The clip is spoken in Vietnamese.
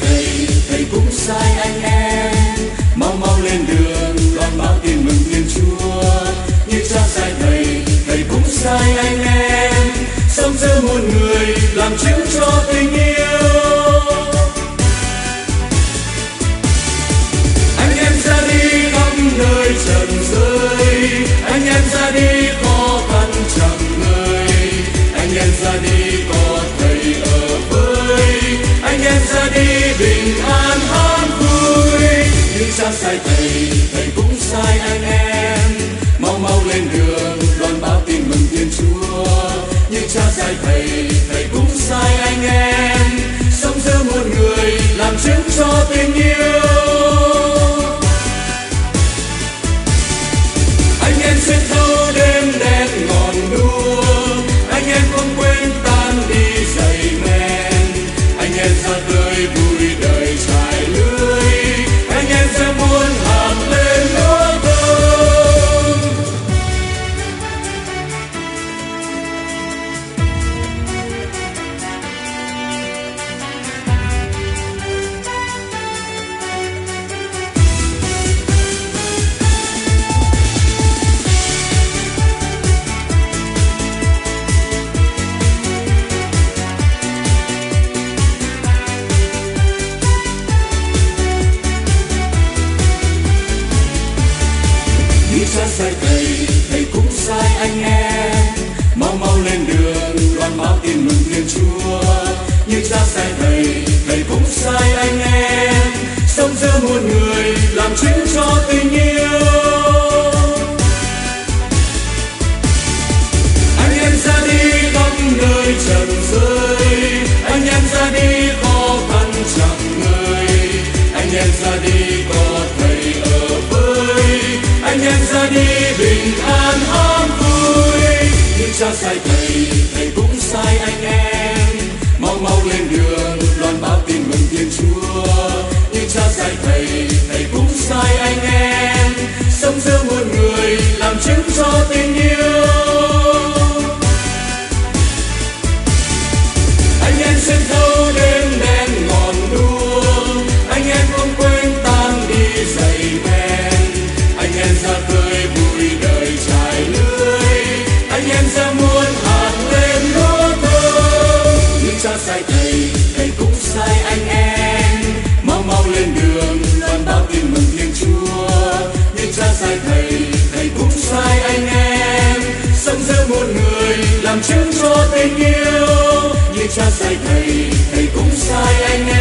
thầy thầy cũng sai anh em. Mau mau lên đường, con báo tin mừng thiên chúa. Như cha sai thầy thầy cũng sai anh em. Sống giữa muôn người làm chứng cho tình yêu. Anh em ra đi khắp nơi trần rơi. Anh em ra đi khó khăn chẳng người anh em ra đi có thầy ở cha sai thầy thầy cũng sai anh em. Mau mau lên đường đón báo tin mừng thiên chúa. Như cha sai thầy thầy cũng sai anh em. Sống giữa muôn người, làm chứng cho tình yêu. Sai thầy thầy cũng sai anh em mau mau lên đường, loan báo tin mừng thiên chúa. Như cha sai thầy đi bình an an vui. Như cha sai làm chứng cho tình yêu. Như cha sai thầy thầy cũng sai anh em.